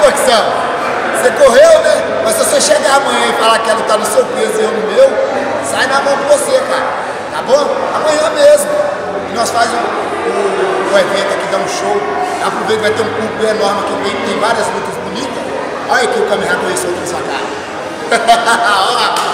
facção? Você correu, né? Mas se você chegar amanhã e falar que ela tá no seu peso e eu no meu, sai na mão com você, cara. Tá bom? Amanhã mesmo. E nós fazemos o, o, o evento aqui, dá um show. Aproveita, vai ter um público enorme aqui, tem, tem várias lutas bonitas. Olha aqui o caminhão com isso na sua cara.